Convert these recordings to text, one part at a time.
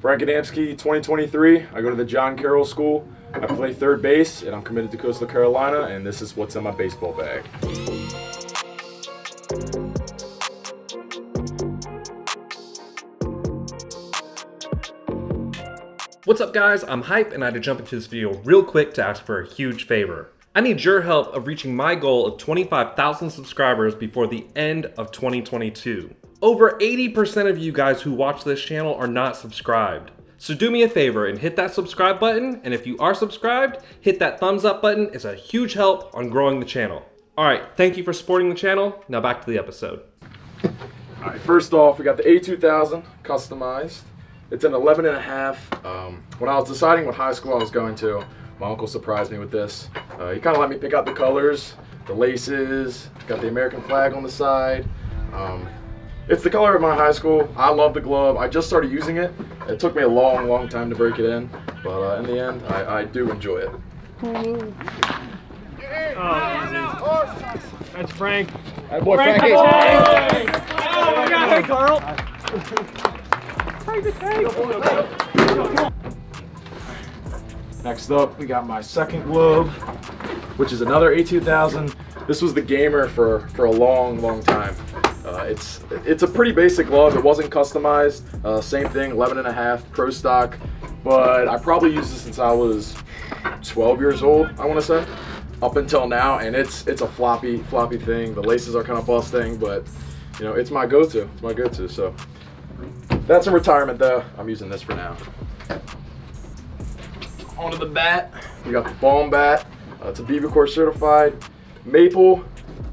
Frank Adamski, 2023. I go to the John Carroll School. I play third base, and I'm committed to Coastal Carolina, and this is what's in my baseball bag. What's up guys, I'm Hype and I had to jump into this video real quick to ask for a huge favor. I need your help of reaching my goal of 25,000 subscribers before the end of 2022. Over 80% of you guys who watch this channel are not subscribed. So do me a favor and hit that subscribe button, and if you are subscribed, hit that thumbs up button. It's a huge help on growing the channel. Alright, thank you for supporting the channel. Now back to the episode. Alright, first off, we got the A2000 customized. It's an 11 and a half. Um, when I was deciding what high school I was going to, my uncle surprised me with this. Uh, he kind of let me pick out the colors, the laces, got the American flag on the side. Um, it's the color of my high school. I love the glove. I just started using it. It took me a long, long time to break it in, but uh, in the end, I, I do enjoy it. Oh, that's Frank. That boy Frank, Frankie. Oh my God, hey Carl. Next up, we got my second glove, which is another A2000. This was the gamer for, for a long, long time. Uh, it's it's a pretty basic glove. It wasn't customized. Uh, same thing, 11 and a half pro stock. But I probably used this since I was 12 years old. I want to say, up until now, and it's it's a floppy floppy thing. The laces are kind of busting, but you know it's my go-to. It's my go-to. So that's in retirement though. I'm using this for now. Onto the bat. We got the BAM bat. Uh, it's a BB certified. Maple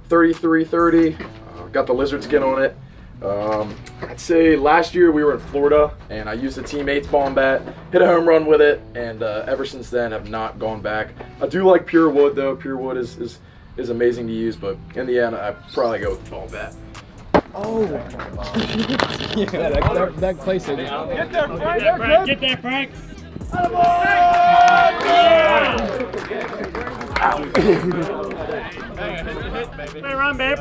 3330. Got the lizard skin on it. Um, I'd say last year we were in Florida and I used a teammate's bomb bat, hit a home run with it, and uh, ever since then have not gone back. I do like pure wood though. Pure wood is, is, is amazing to use, but in the end I probably go with the BAM bat. Yeah, that, that, that place is. Get there, Frank. Get there, Frank. Hey, run, babe.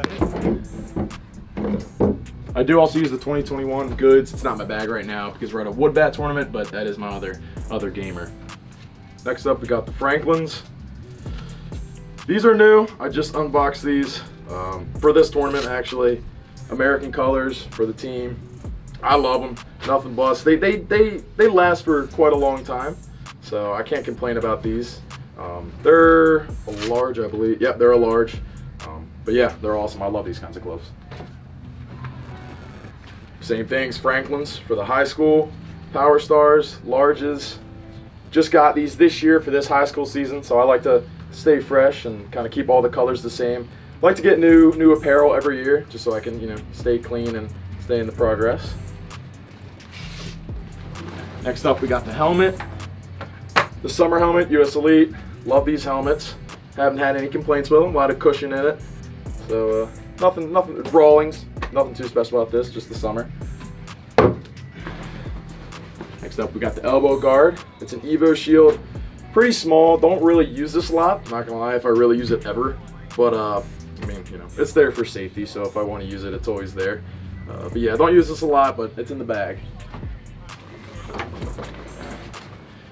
I do also use the 2021 goods. It's not my bag right now because we're at a wood bat tournament, but that is my other other gamer. Next up, we got the Franklins. These are new. I just unboxed these um, for this tournament, actually. American colors for the team. I love them. Nothing bust. They they they they last for quite a long time, so I can't complain about these. Um, they're a large, I believe. Yep, they're a large. Um, but yeah, they're awesome. I love these kinds of gloves. Same things, Franklin's for the high school, Power Stars, larges. Just got these this year for this high school season, so I like to stay fresh and kind of keep all the colors the same. I like to get new new apparel every year, just so I can you know stay clean and stay in the progress. Next up, we got the helmet. The summer helmet, US Elite. Love these helmets. Haven't had any complaints with them. A lot of cushion in it. So uh, nothing, nothing. Rawlings. Nothing too special about this. Just the summer. Next up, we got the elbow guard. It's an Evo Shield. Pretty small. Don't really use this a lot. I'm not gonna lie if I really use it ever. But uh, I mean, you know, it's there for safety. So if I want to use it, it's always there. Uh, but yeah, don't use this a lot, but it's in the bag.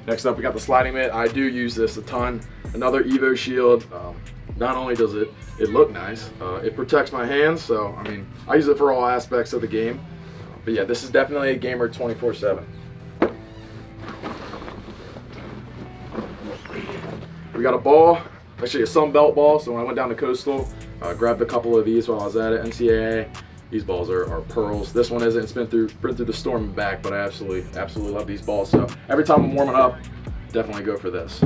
Next up, we got the sliding mitt. I do use this a ton. Another Evo Shield. Um, not only does it it looked nice, uh, it protects my hands. So I mean, I use it for all aspects of the game. But yeah, this is definitely a gamer 24/7. We got a ball, actually a Sun Belt ball. So when I went down to Coastal, uh, grabbed a couple of these while I was at it. NCAA. These balls are, are pearls. This one isn't. It's been through been through the storm and back, but I absolutely absolutely love these balls. So every time I'm warming up, definitely go for this.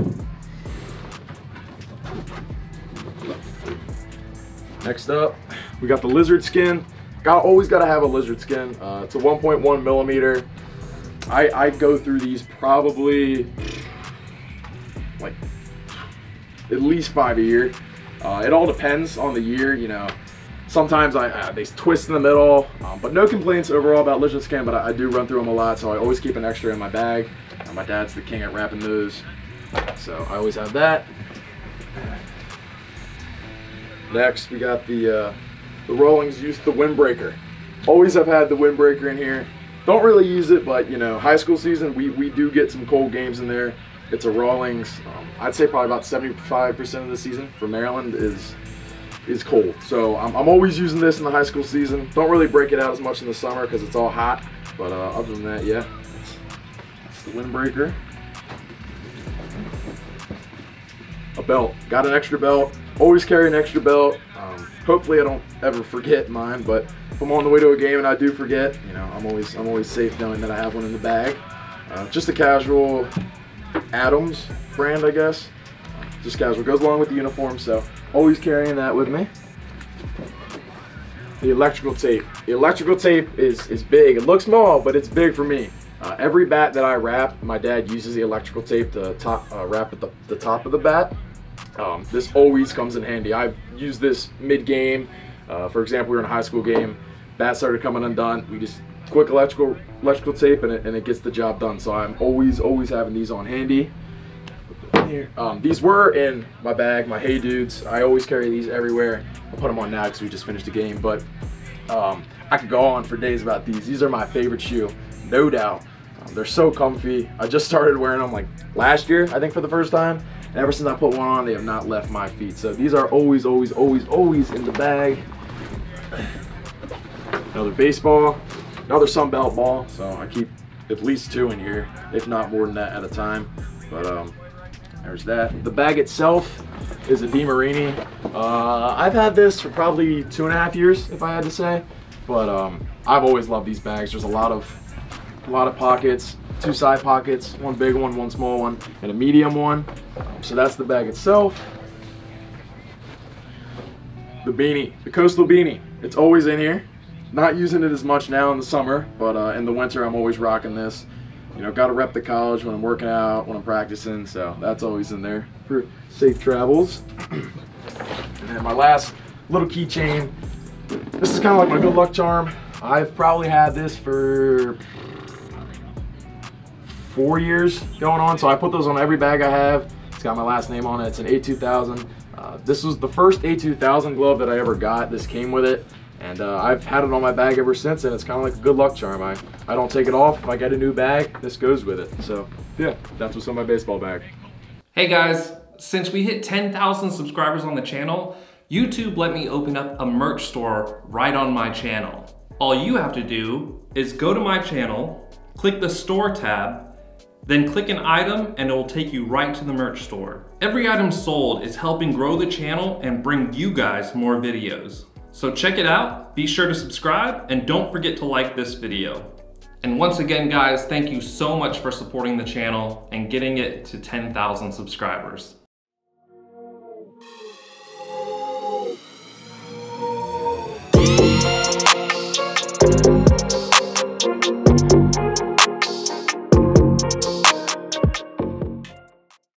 Next up, we got the lizard skin. Got always got to have a lizard skin. Uh, it's a 1.1 millimeter. I I go through these probably like at least five a year. Uh, it all depends on the year, you know. Sometimes I uh, they twist in the middle, um, but no complaints overall about lizard skin. But I, I, do run through them a lot, so I always keep an extra in my bag. Uh, my dad's the king at wrapping those, so I always have that. Next, we got the uh, the Rawlings Youth the Windbreaker. Always have had the Windbreaker in here. don't really use it, but you know, high school season, we, we do get some cold games in there. It's a Rawlings. Um, I'd say probably about 75% of the season for Maryland is is cold. So I'm, I'm always using this in the high school season. Don't really break it out as much in the summer because it's all hot. But uh, other than that, yeah, that's the windbreaker. A belt. Got an extra belt. Always carry an extra belt. Um, hopefully I don't ever forget mine, but if I'm on the way to a game and I do forget, you know, I'm always I'm always safe knowing that I have one in the bag. Uh, just a casual Adams brand, I guess. Just casual. Goes along with the uniform, so always carrying that with me. The electrical tape. The electrical tape is, is big. It looks small, but it's big for me. Uh, every bat that I wrap, my dad uses the electrical tape to top, uh, wrap at the, the top of the bat. Um, this always comes in handy. I've used this mid-game. Uh, for example, we were in a high school game. Bat started coming undone. We just quick electrical electrical tape and it, and it gets the job done. So I'm always always having these on handy. Um, these were in my bag, my Hey Dudes. I always carry these everywhere. I'll put them on now because we just finished the game, but um, I could go on for days about these. These are my favorite shoe, no doubt. Um, they're so comfy. I just started wearing them like last year, I think for the first time. Ever since I put one on, they have not left my feet. So these are always, always, always, always in the bag. Another baseball, another Sunbelt ball. So I keep at least two in here, if not more than that at a time. But um, there's that. The bag itself is a DeMarini. Uh, I've had this for probably two and a half years, if I had to say. But um, I've always loved these bags. There's a lot of, a lot of pockets, two side pockets, one big one, one small one, and a medium one. So that's the bag itself. The beanie, the coastal beanie. It's always in here. Not using it as much now in the summer, but uh, in the winter I'm always rocking this you know, got to rep the college when I'm working out, when I'm practicing, so that's always in there for safe travels. and then my last little keychain, this is kind of like my good luck charm. I've probably had this for four years going on, so I put those on every bag I have. It's got my last name on it. It's an A2000. Uh, this was the first A2000 glove that I ever got. This came with it. And uh, I've had it on my bag ever since, and it's kind of like a good luck charm. I, I don't take it off. If I get a new bag, this goes with it. So yeah, that's what's on my baseball bag. Hey guys, since we hit 10,000 subscribers on the channel, YouTube let me open up a merch store right on my channel. All you have to do is go to my channel, click the store tab, then click an item and it will take you right to the merch store. Every item sold is helping grow the channel and bring you guys more videos. So check it out, be sure to subscribe, and don't forget to like this video. And once again, guys, thank you so much for supporting the channel and getting it to 10,000 subscribers.